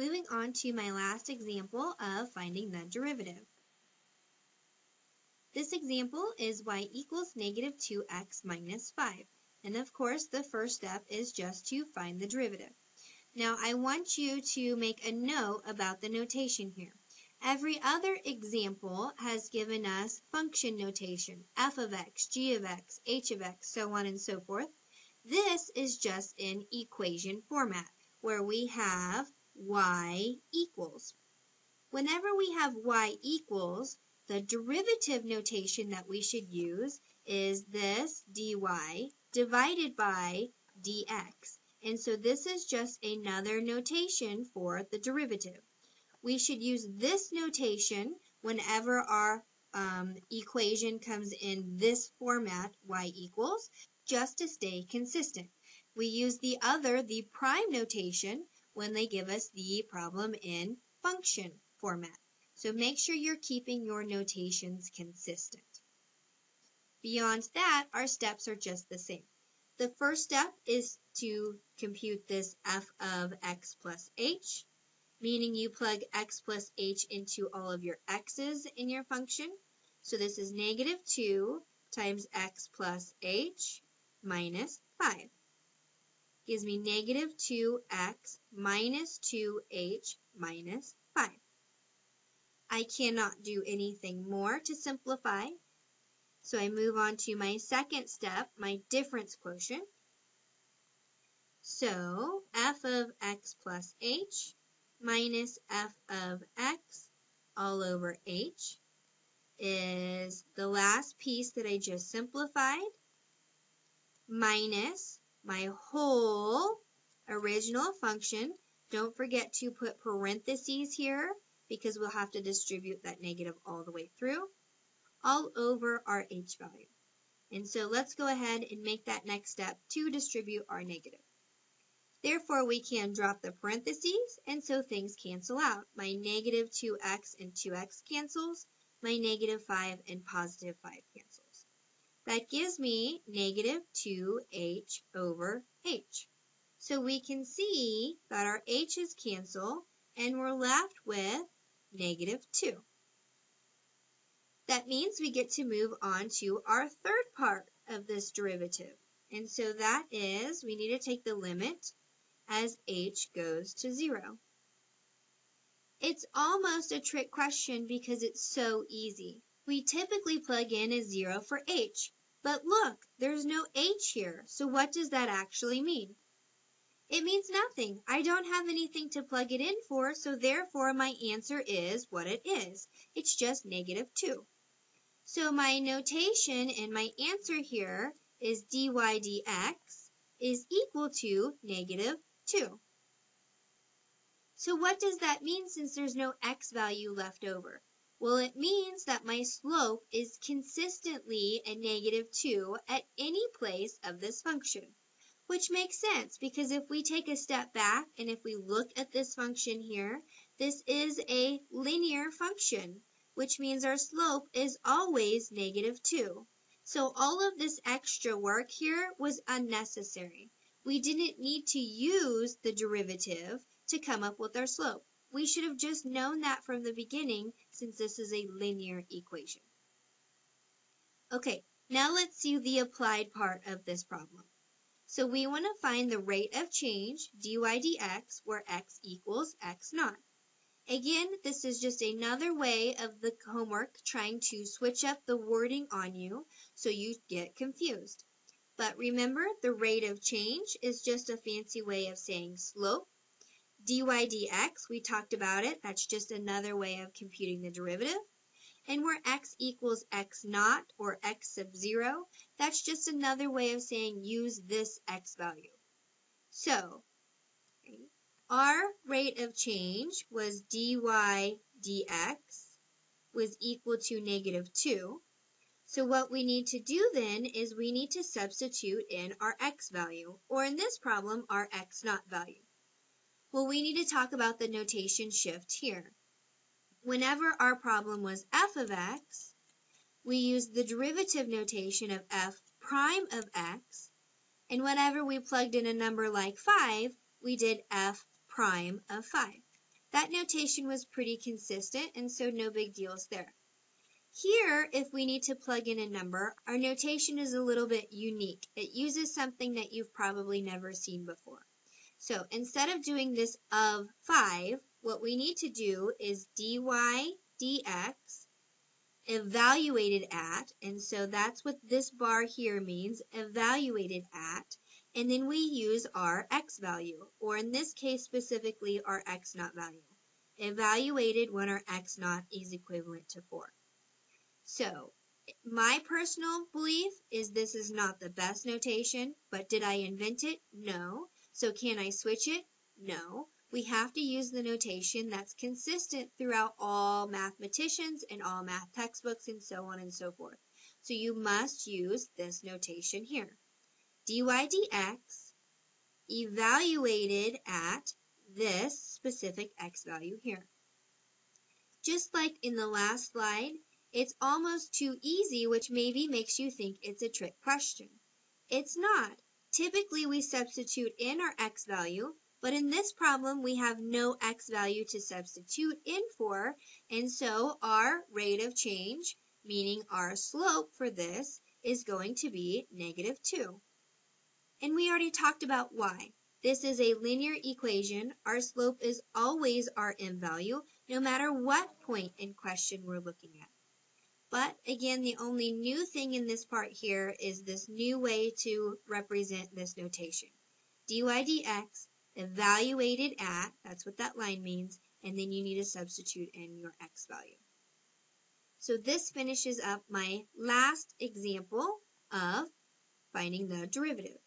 moving on to my last example of finding the derivative. This example is y equals negative 2x minus 5. And of course, the first step is just to find the derivative. Now, I want you to make a note about the notation here. Every other example has given us function notation, f of x, g of x, h of x, so on and so forth. This is just in equation format, where we have y equals. Whenever we have y equals, the derivative notation that we should use is this dy divided by dx. And so this is just another notation for the derivative. We should use this notation whenever our um, equation comes in this format, y equals, just to stay consistent. We use the other, the prime notation, when they give us the problem in function format. So make sure you're keeping your notations consistent. Beyond that, our steps are just the same. The first step is to compute this f of x plus h, meaning you plug x plus h into all of your x's in your function. So this is negative 2 times x plus h minus 5. Gives me negative 2x minus 2h minus 5. I cannot do anything more to simplify. So I move on to my second step, my difference quotient. So f of x plus h minus f of x all over h is the last piece that I just simplified minus my whole original function. Don't forget to put parentheses here because we'll have to distribute that negative all the way through, all over our h value. And so let's go ahead and make that next step to distribute our negative. Therefore, we can drop the parentheses, and so things cancel out. My negative 2x and 2x cancels. My negative 5 and positive 5 cancels. That gives me negative 2h over h. So we can see that our h's cancel, and we're left with negative 2. That means we get to move on to our third part of this derivative. And so that is, we need to take the limit as h goes to 0. It's almost a trick question because it's so easy. We typically plug in a 0 for h, but look, there's no h here, so what does that actually mean? It means nothing. I don't have anything to plug it in for, so therefore my answer is what it is. It's just negative 2. So my notation and my answer here is dy dx is equal to negative 2. So what does that mean since there's no x value left over? Well, it means that my slope is consistently a negative 2 at any place of this function which makes sense because if we take a step back and if we look at this function here, this is a linear function, which means our slope is always negative 2. So all of this extra work here was unnecessary. We didn't need to use the derivative to come up with our slope. We should have just known that from the beginning since this is a linear equation. Okay, now let's see the applied part of this problem. So we want to find the rate of change, dy dx, where x equals x naught. Again, this is just another way of the homework trying to switch up the wording on you so you get confused. But remember, the rate of change is just a fancy way of saying slope. Dy dx, we talked about it, that's just another way of computing the derivative. And where x equals x naught or x sub 0, that's just another way of saying use this x value. So, our rate of change was dy dx was equal to negative 2. So what we need to do then is we need to substitute in our x value, or in this problem, our x naught value. Well, we need to talk about the notation shift here whenever our problem was f of x, we used the derivative notation of f prime of x, and whenever we plugged in a number like 5, we did f prime of 5. that notation was pretty consistent and so no big deals there. Here, if we need to plug in a number, our notation is a little bit unique. It uses something that you've probably never seen before. So instead of doing this of 5, what we need to do is dy dx evaluated at, and so that's what this bar here means, evaluated at, and then we use our x value, or in this case specifically our x naught value, evaluated when our x naught is equivalent to 4. So my personal belief is this is not the best notation, but did I invent it? No. So can I switch it? No. We have to use the notation that's consistent throughout all mathematicians and all math textbooks and so on and so forth. So you must use this notation here dy dx evaluated at this specific x value here. Just like in the last slide, it's almost too easy, which maybe makes you think it's a trick question. It's not. Typically, we substitute in our x value, but in this problem, we have no x value to substitute in for, and so our rate of change, meaning our slope for this, is going to be negative 2. And we already talked about why. This is a linear equation. Our slope is always our m value, no matter what point in question we're looking at. But again, the only new thing in this part here is this new way to represent this notation. dy dx evaluated at, that's what that line means, and then you need to substitute in your x value. So this finishes up my last example of finding the derivative.